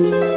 Música